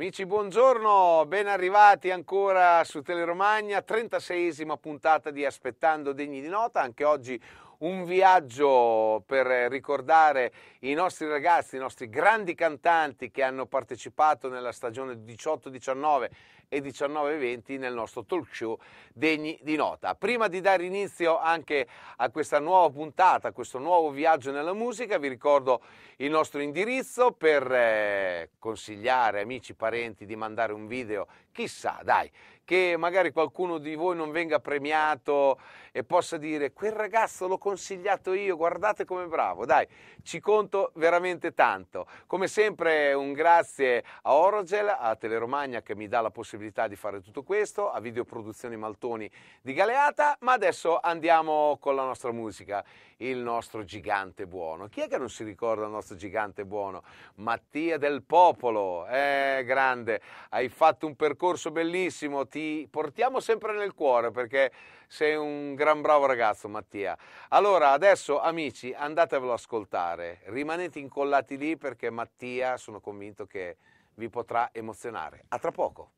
Amici, buongiorno, ben arrivati ancora su Teleromagna, 36esima puntata di Aspettando Degni di Nota, anche oggi un viaggio per ricordare i nostri ragazzi, i nostri grandi cantanti che hanno partecipato nella stagione 18-19 e 19.20 nel nostro talk show degni di nota. Prima di dare inizio anche a questa nuova puntata, a questo nuovo viaggio nella musica, vi ricordo il nostro indirizzo per eh, consigliare amici, parenti di mandare un video, chissà, dai, che magari qualcuno di voi non venga premiato e possa dire quel ragazzo l'ho consigliato io, guardate come bravo, dai, ci conto veramente tanto. Come sempre un grazie a Orogel, a Teleromagna che mi dà la possibilità di fare tutto questo, a Videoproduzioni Maltoni di Galeata, ma adesso andiamo con la nostra musica, il nostro gigante buono. Chi è che non si ricorda il nostro gigante buono? Mattia del Popolo, eh, grande, hai fatto un percorso bellissimo, ti ti portiamo sempre nel cuore perché sei un gran bravo ragazzo Mattia. Allora adesso amici andatevelo ad ascoltare, rimanete incollati lì perché Mattia sono convinto che vi potrà emozionare. A tra poco.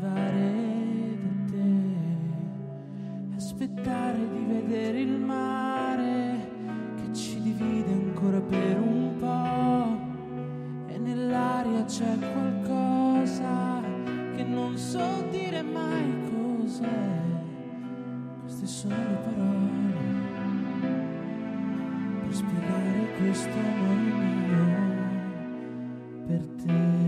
arrivare da te, aspettare di vedere il mare che ci divide ancora per un po' e nell'aria c'è qualcosa che non so dire mai cos'è. Queste sono le parole per spiegare questo amore mio per te.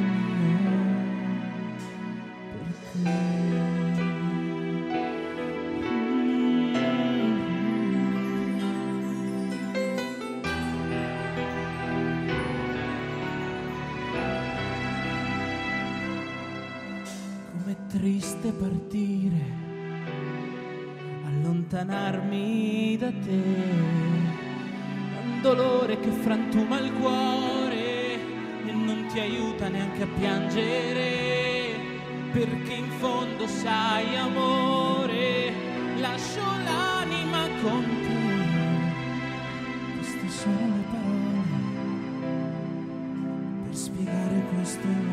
partire, allontanarmi da te, un dolore che frantuma il cuore e non ti aiuta neanche a piangere, perché in fondo sai amore, lascio l'anima con te. Queste sono le parole per spiegare questo amore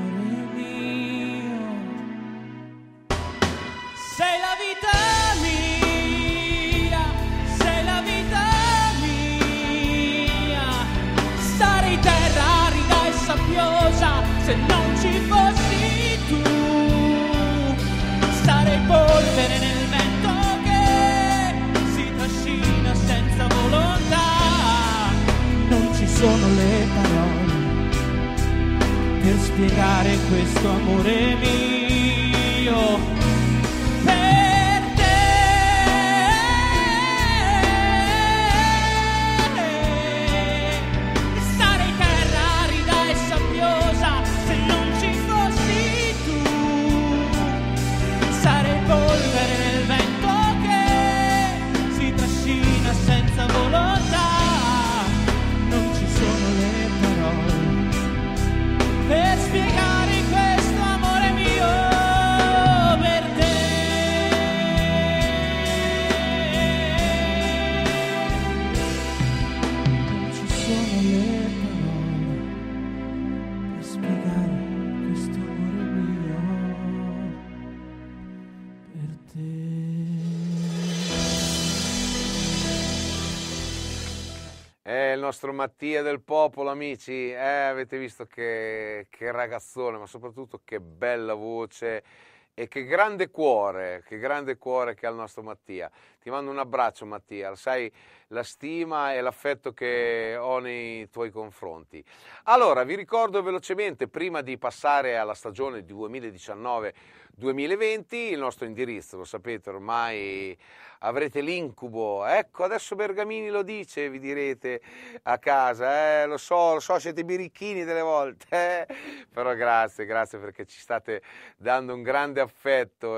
se non ci fossi tu. Sarei polvere nel vento che si trascina senza volontà. Non ci sono le parole per spiegare questo amore mio. Per nostro Mattia del Popolo, amici. Eh, avete visto che, che ragazzone, ma soprattutto che bella voce e che grande cuore, che grande cuore che ha il nostro Mattia. Ti mando un abbraccio Mattia, sai la stima e l'affetto che ho nei tuoi confronti. Allora, vi ricordo velocemente, prima di passare alla stagione 2019-2020, il nostro indirizzo, lo sapete ormai avrete l'incubo. Ecco, adesso Bergamini lo dice, vi direte a casa, eh, lo so, lo so, siete birichini delle volte, eh? però grazie, grazie perché ci state dando un grande affetto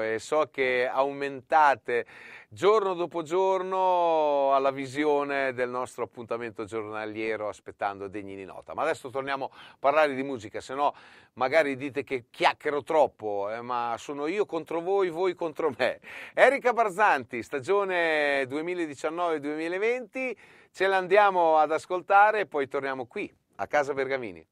e so che aumentate giorno dopo giorno alla visione del nostro appuntamento giornaliero aspettando degni di nota. Ma adesso torniamo a parlare di musica, se no magari dite che chiacchiero troppo, eh, ma sono io contro voi, voi contro me. Erika Barzanti, stagione 2019-2020, ce l'andiamo ad ascoltare e poi torniamo qui, a casa Bergamini.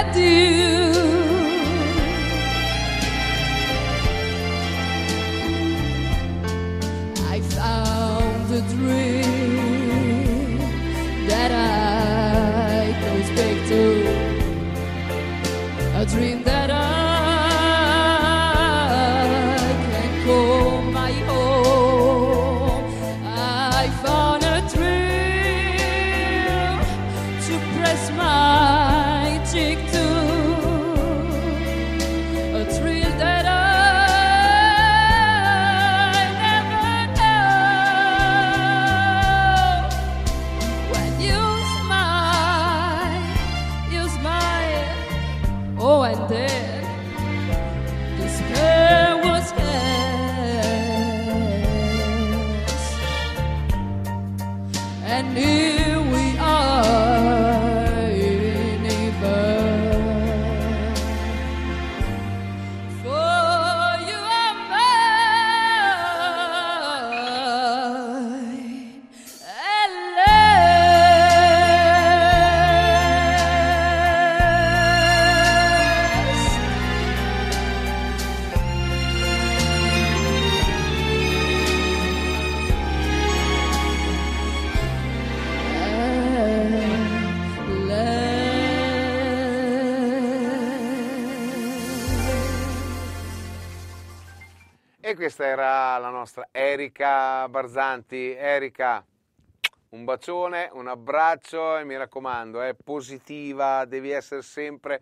I do? brand new. Questa era la nostra Erika Barzanti. Erika, un bacione, un abbraccio e mi raccomando, è positiva, devi essere sempre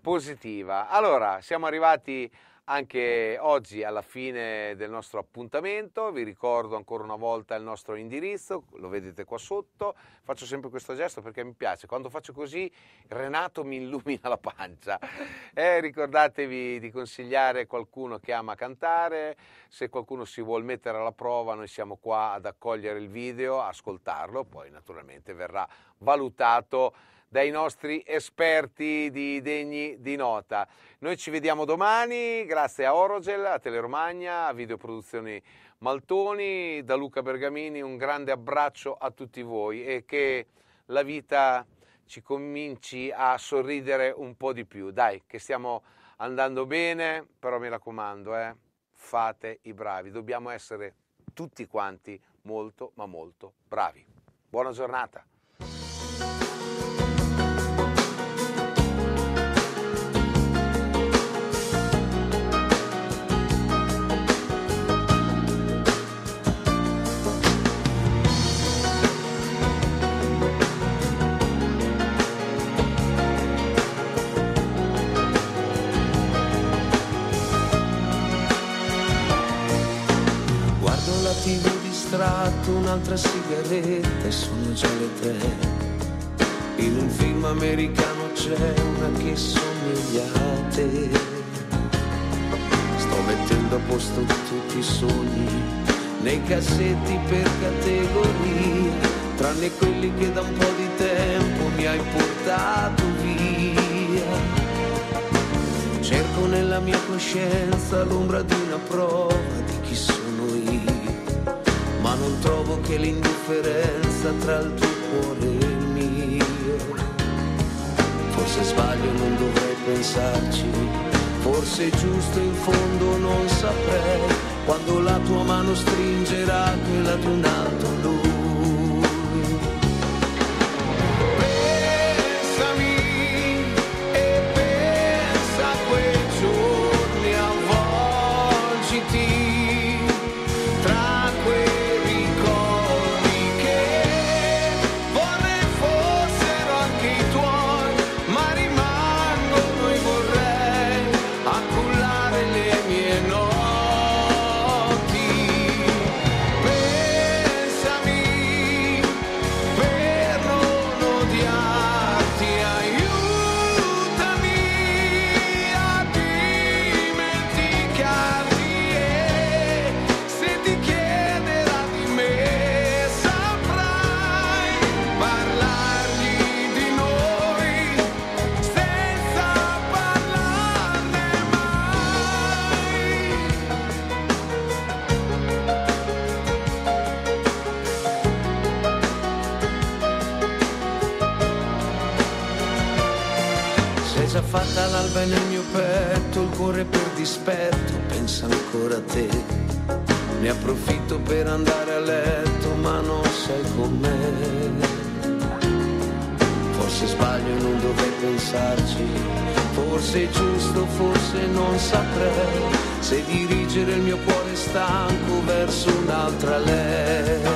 positiva. Allora, siamo arrivati anche oggi alla fine del nostro appuntamento, vi ricordo ancora una volta il nostro indirizzo, lo vedete qua sotto, faccio sempre questo gesto perché mi piace, quando faccio così Renato mi illumina la pancia. Eh, ricordatevi di consigliare qualcuno che ama cantare, se qualcuno si vuole mettere alla prova noi siamo qua ad accogliere il video, ascoltarlo, poi naturalmente verrà valutato dai nostri esperti di degni di nota. Noi ci vediamo domani, grazie a Orogel, a Teleromagna, a Videoproduzioni Maltoni, da Luca Bergamini un grande abbraccio a tutti voi e che la vita ci cominci a sorridere un po' di più. Dai, che stiamo andando bene, però mi raccomando, eh, fate i bravi, dobbiamo essere tutti quanti molto ma molto bravi. Buona giornata. Un'altra sigaretta e sono già le tre. In un film americano c'è una che somiglia a te. Sto mettendo a posto tutti i sogni nei cassetti per categoria, tranne quelli che da un po' di tempo mi hai portato via. Cerco nella mia coscienza l'ombra di una prova l'indifferenza tra il tuo cuore e il mio. Forse sbaglio, non dovrei pensarci, forse giusto in fondo non saprei, quando la tua mano stringerà quella di un altro lui. L'alba nel mio petto, il cuore per dispetto, pensa ancora a te. Ne approfitto per andare a letto, ma non sei con me. Forse sbaglio e non dovrei pensarci, forse è giusto, forse non saprei se dirigere il mio cuore stanco verso un'altra lei.